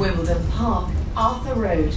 Wimbledon Park, Arthur Road.